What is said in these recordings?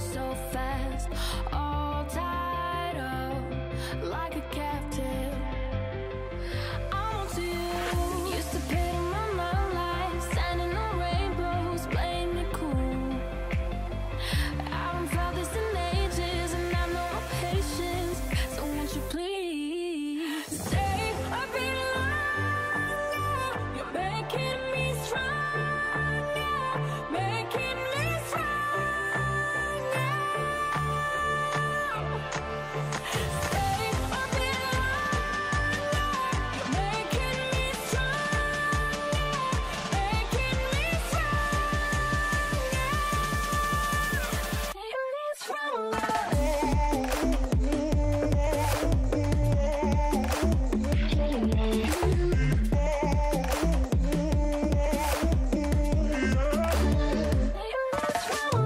so fast All tied up like a captain. That's how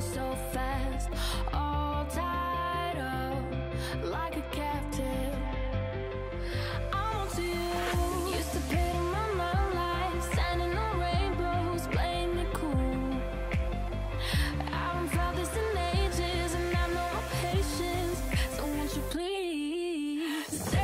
so fast, all tied up like a captive. I'm onto you. Used to my standing on rainbows, playing it cool. I haven't this ages, and I've patience. So won't you please?